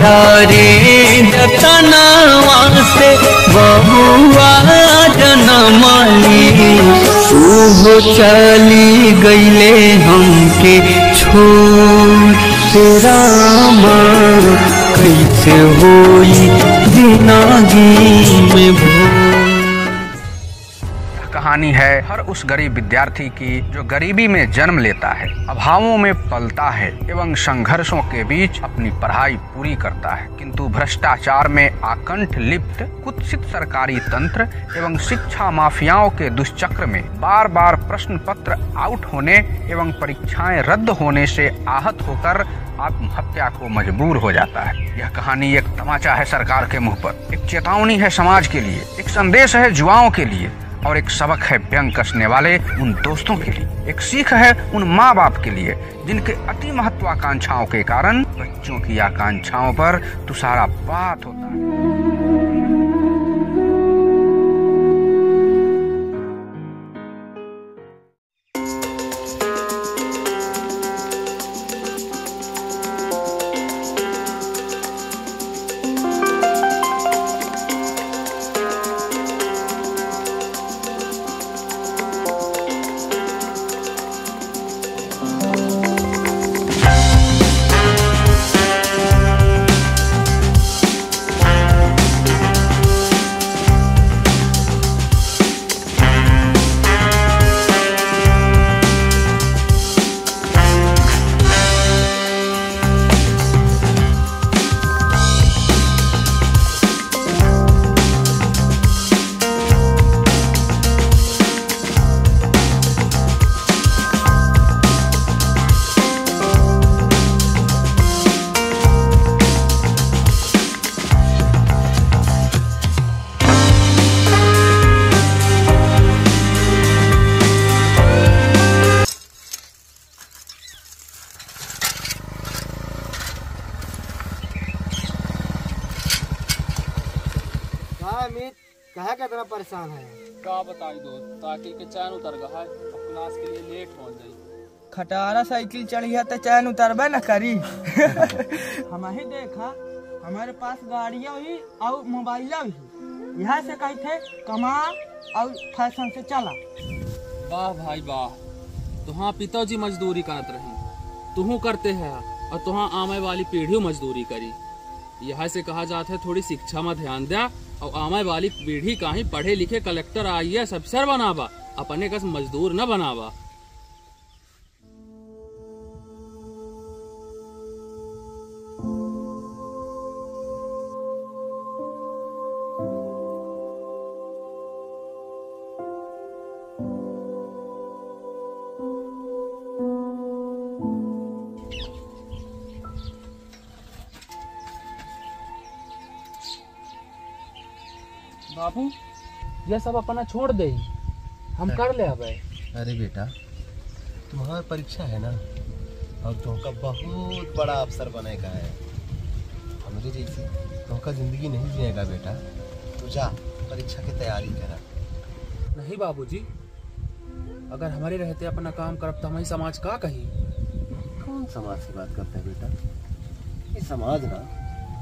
रे जतनावा से बहुआ जनमली। शुभ चली गईले हमके छोड़ रामा। कैसे होई ज़िंदगी में कहानी है हर उस गरीब विद्यार्थी की जो गरीबी में जन्म लेता है, अभावों में पलता है एवं संघर्षों के बीच अपनी पढ़ाई पूरी करता है। किंतु भ्रष्टाचार में आकंठ लिप्त, कुत्सित सरकारी तंत्र एवं शिक्षा माफियाओं के दुष्चक्र में बार बार प्रश्न पत्र आउट होने एवं परीक्षाएँ रद्द होने से आहत होकर आत्महत्या को मजबूर हो जाता है। यह कहानी एक तमाचा है सरकार के मुँह पर। एक चेतावनी है समाज के लिए। एक संदेश है युवाओं के लिए। और एक सबक है व्यंग कसने वाले उन दोस्तों के लिए। एक सीख है उन माँ बाप के लिए, जिनके अति महत्वाकांक्षाओं के कारण बच्चों की आकांक्षाओं पर तुषारापात होता है। कहा का इतना परेशान है। का बताई दोस्त ताकि के चैन उतर गया है क्लास के लिए लेट हो जाई। खटारा साइकिल चढ़िया तो चैन उतरबे न करी। हम ही देखा हमारे पास गाड़िया हुई और मोबाइल हुई। यहाँ से कही थे कमा और फ़ैशन से चला। वाह भाई वाह तुहाँ पिताजी मजदूरी करत रही। तुहू करते हैं और तुहाँ आमे वाली पीढ़ी मजदूरी करी। यहाँ से कहा जाता है थोड़ी शिक्षा में ध्यान दिया और आमे वाली पीढ़ी का ही पढ़े लिखे कलेक्टर आई एस अफसर बनावा, अपने कस मजदूर न बनावा। बाबू यह सब अपना छोड़ दे। हम कर ले अब। अरे बेटा तुम्हारा परीक्षा है ना? और तुमका बहुत बड़ा अफसर बनेगा है। हमरे जैसी तुमका ज़िंदगी नहीं जिएगा बेटा। तू जा परीक्षा की तैयारी करा। नहीं बाबूजी अगर हमारे रहते अपना काम करब तो हमारी समाज का कही। कौन समाज से बात करते हैं बेटा? ये समाज ना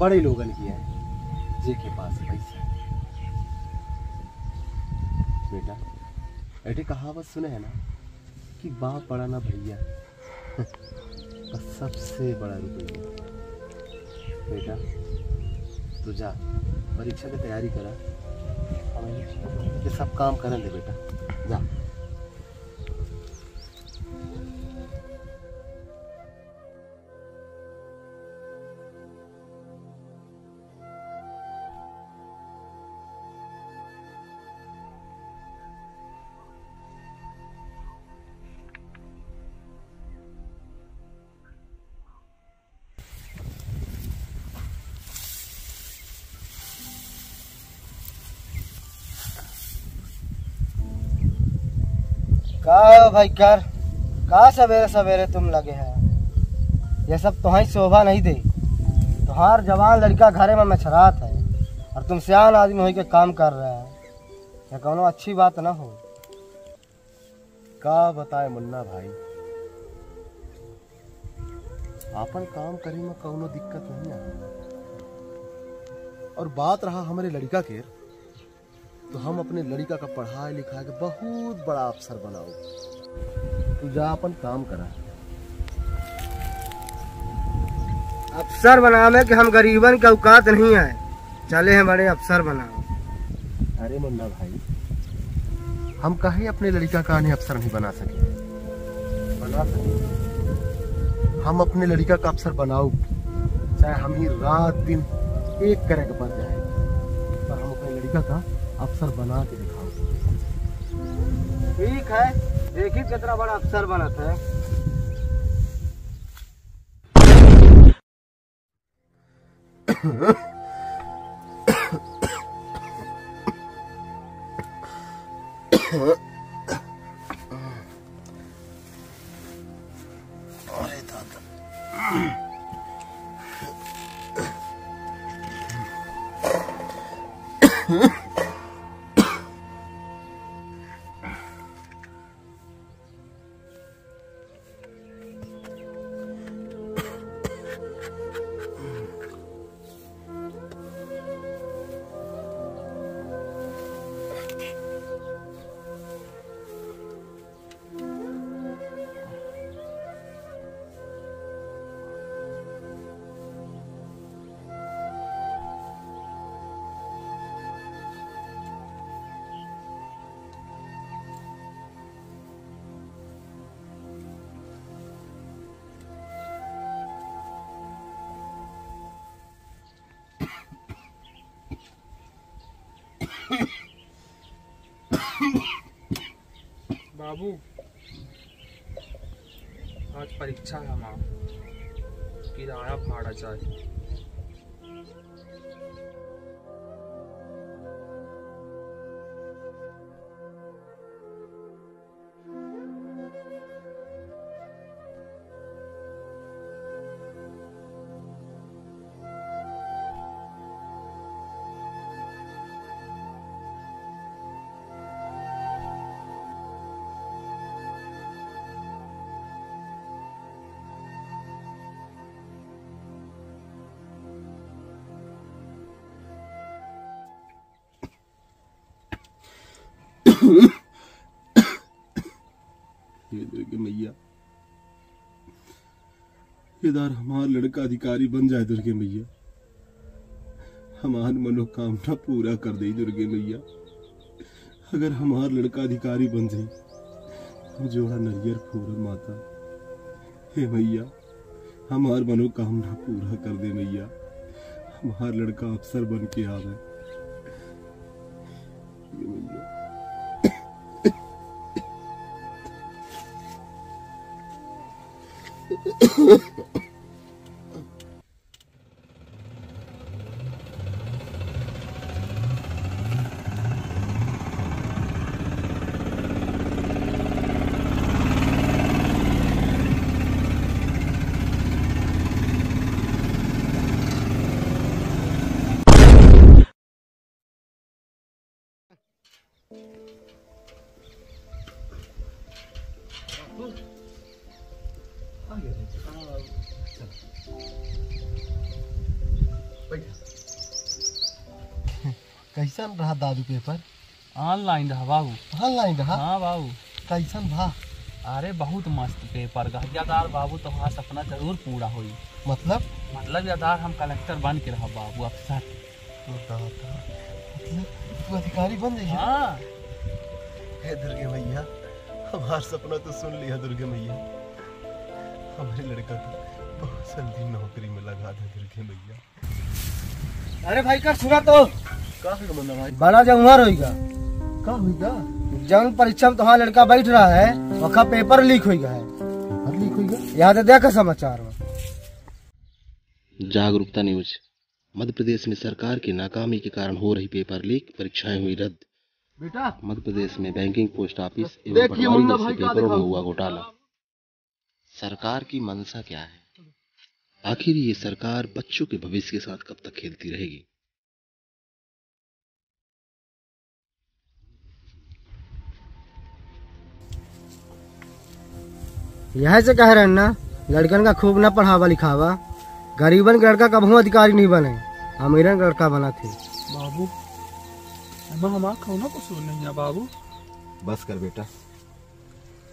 बड़े लोगन की है जे के पास पैसा। है। बेटा। ऐसे कहावत सुने है ना कि बाप बड़ा ना भैया। का सबसे बड़ा रुपया बेटा, तू जा, परीक्षा की तैयारी करा। ये सब काम करें दे बेटा। जा। का भाई, कर? का सवेरे सवेरे तुम लगे हैं? ये सब तुम्हारी शोभा नहीं दे। तुम्हार जवान लड़का घरे में मछरात है और तुम सियान आदमी हो के काम कर रहे हैं। ये कोनो अच्छी बात ना हो। का बताए मुन्ना भाई? आपन काम करे में कौनो दिक्कत नहीं है और बात रहा हमारे लड़का के तो हम अपने लड़का का पढ़ाई लिखा के बहुत बड़ा अफसर बनाओ। तू जा अपन काम करा। अफसर बनावे कि हम गरीबन के औकात नहीं है। चले हैं बड़े अफसर बनाओ। अरे मुन्ना भाई हम कहे अपने लड़का का आने अफसर नहीं बना सके। बना सके? हम अपने लड़का का अफसर बनाओ। चाहे हम ही रात दिन एक करे के बन जाए। पर हम अपने लड़का का अफसर बना के दिखाओ ठीक है देखिए कितना बड़ा अफसर बनता है बाबू। आज परीक्षा है हमारा। किराया भाड़ा चाहिए इधर हमारा लड़का अधिकारी बन जाए दुर्गे मैया। हमार मनोकामना पूरा कर दे दुर्गे मैया। अगर हमार लड़का अधिकारी बन जाए हम जोड़ा नरियर फोरम माता। हे मैया, हमार मनोकामना पूरा कर दे मैया। हमार लड़का अफसर बन के आवे। Boom. कैसन रहा दादू पेपर? ऑनलाइन रहा बाबू। ऑनलाइन रहा? हाँ बाबू। कैसन भा अरे बहुत मस्त पेपर। गहजादार बाबू तुम्हारा सपना ज़रूर पूरा होई। मतलब? मतलब यादार हम कलेक्टर बन के रहा बाबू अफसर तो मतलब तू अधिकारी बन जाइए हाँ। हे दुर्गे मैया हमार सपना तो सुन लिया दुर्गे मैया। हमारे लड़का को बहुत जल्दी नौकरी में लगा दे दुर्गे मैया। अरे भाई कर सुना तो। का बड़ा जमुहर होगा जौन परीक्षा में तुम्हारा लड़का बैठ रहा है वखा पेपर लीक हो गया है। पेपर लीक हुईगा यहाँ तो देखा समाचार। जागरूकता न्यूज़। मध्य प्रदेश में सरकार की नाकामी के कारण हो रही पेपर लीक परीक्षाएँ हुई रद्द। बेटा मध्य प्रदेश में बैंकिंग पोस्ट ऑफ़िस एवं पेपरों में हुआ घोटाला। सरकार की मंशा क्या है? आखिर ये सरकार बच्चों के भविष्य के साथ कब तक खेलती रहेगी? यह से कह रहे हैं ना लड़कन का खूब न पढ़ावा लिखावा। गरीबन के लड़का कभू अधिकारी नहीं बने। अमीरा लड़का बना थे। बाबू हमार कौनो कसूर नहीं है बाबू? बस कर बेटा।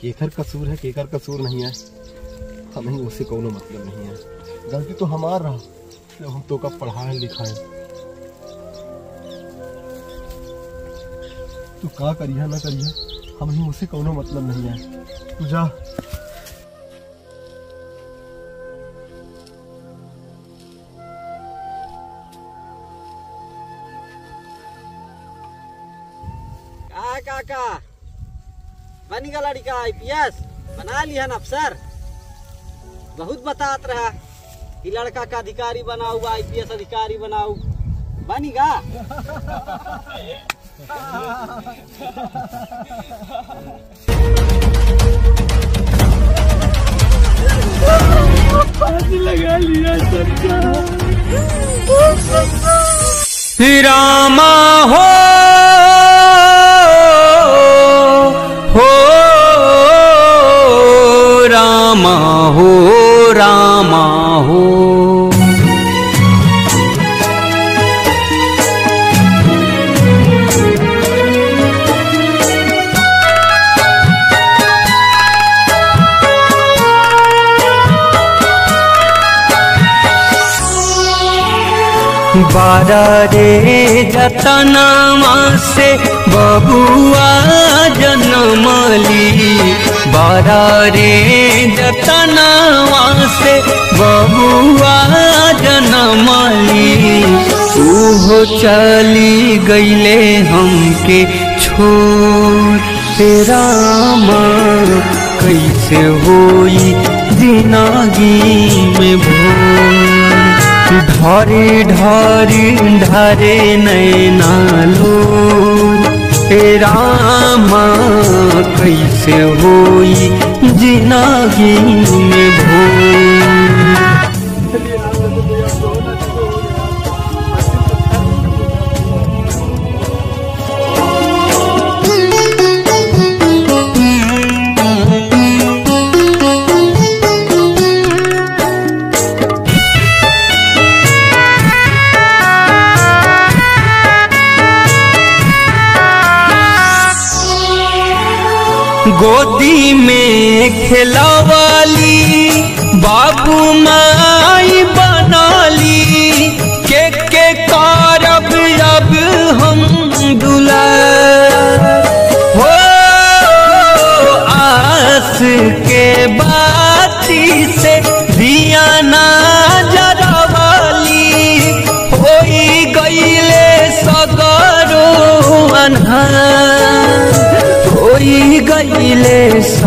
केकर कसूर है केकर कसूर नहीं है। हमें उससे कोनो मतलब नहीं है। गलती तो हमार रहा जब हम तो का पढ़ाए लिखाए। तू का करिया ना करिया? हमें उससे कोनो मतलब नहीं है। तू जा। गया लड़का आईपीएस बना लिया ना अफसर। बहुत बतात रहा कि लड़का का अधिकारी बनाऊ आईपीएस अधिकारी बनाऊ। बनेगा रामा हो हो रामा हो। बारा रे जतनमा से बबुआ जनमली बारा रे जतनमा से बबुआ जनमली उहो चली गईले हमके छोड़ तेरा माँ कैसे होई ज़िंदगी में भोर? ढारे ढारे ढारे नैना लो तेरा माँ कैसे होई जिनागी में भोर में खिलावाली बाबू माई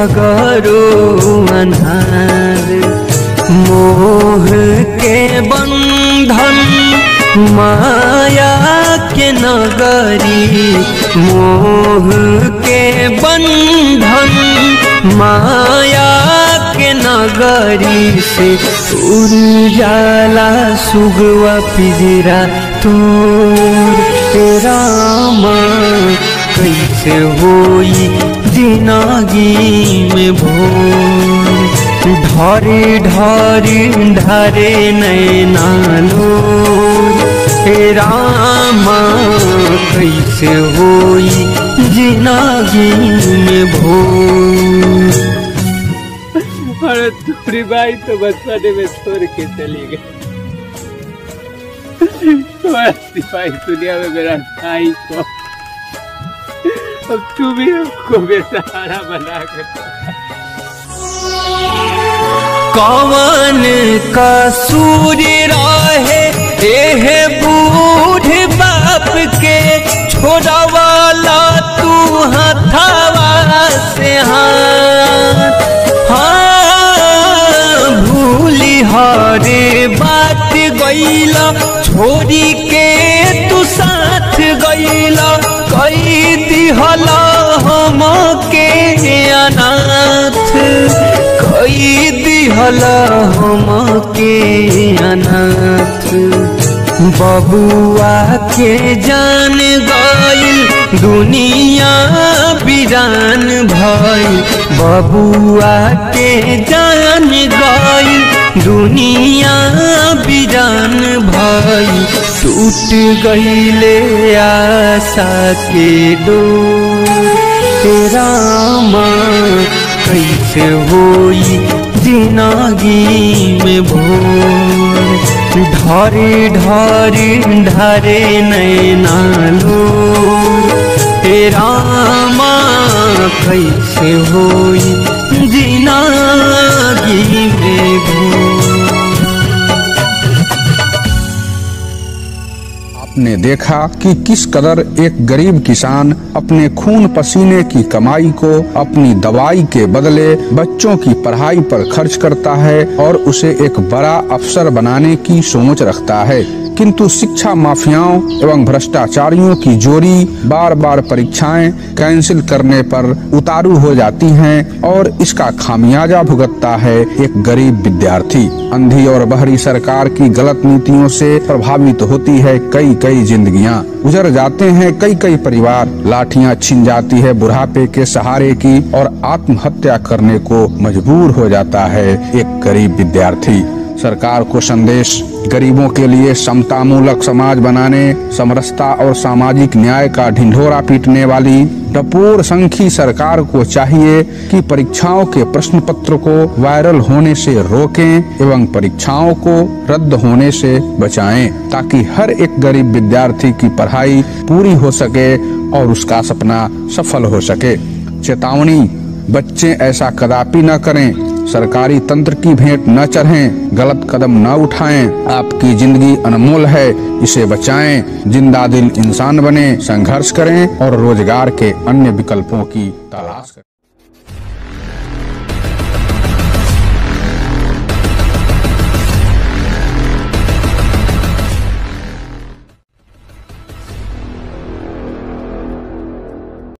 सगरो अन्हार मोह के बंधन, माया के नगरी, मोह के बंधन, माया के नगरी से उड़ जाला सुगवा पिजरा तोर तेरा माँ कैसे होई ज़िंदगी में भोर। ढारे ढारे ढारे नैना लो तेरा माँ कैसे होई ज़िंदगी में भोर? अरे तुम्हारी बाई तो बचपने में छोड़ के चली गई। तुम्हारा सिपाही दुनिया में मेरा भाई को अब तू भी हमको बेसहारा बना कर कौन कसूर रहे एह बूढ़ बाप के। छोड़वाला तू हथावा से हाथ हाँ भूली हरे बात गईला छोड़ी कई हम के अनाथ। कई दिहला हम के अनाथ। बबुआ के जान गईल दुनिया बिरान भइल बबुआ के जान गईल दुनिया बिरान भाई, टूट गईले आशा के डोर तेरा माँ कैसे होई, ज़िंदगी में भोर। ढारे ढारे ढारे नैना लो तेरा माँ कैसे होई? जीना में भोर आपने देखा कि किस कदर एक गरीब किसान अपने खून पसीने की कमाई को अपनी दवाई के बदले बच्चों की पढ़ाई पर खर्च करता है और उसे एक बड़ा अफसर बनाने की सोच रखता है। किंतु शिक्षा माफियाओं एवं भ्रष्टाचारियों की जोड़ी बार बार परीक्षाएँ कैंसिल करने पर उतारू हो जाती हैं और इसका खामियाजा भुगतता है एक गरीब विद्यार्थी। अंधी और बहरी सरकार की गलत नीतियों से प्रभावित होती है कई कई जिंदगियाँ गुजर जाते हैं कई कई परिवार लाठियाँ छिन जाती है बुढ़ापे के सहारे की और आत्महत्या करने को मजबूर हो जाता है एक गरीब विद्यार्थी। सरकार को संदेश, गरीबों के लिए समतामूलक समाज बनाने, समरसता और सामाजिक न्याय का ढिंढोरा पीटने वाली टपोर संखी सरकार को चाहिए कि परीक्षाओं के प्रश्न पत्र को वायरल होने से रोकें एवं परीक्षाओं को रद्द होने से बचाएँ, ताकि हर एक गरीब विद्यार्थी की पढ़ाई पूरी हो सके और उसका सपना सफल हो सके। चेतावनी, बच्चे ऐसा कदापि न करें। सरकारी तंत्र की भेंट न चढ़ें, गलत कदम न उठाएँ। आपकी ज़िंदगी अनमोल है, इसे बचाएँ। ज़िंदा दिल इंसान बने, संघर्ष करें और रोज़गार के अन्य विकल्पों की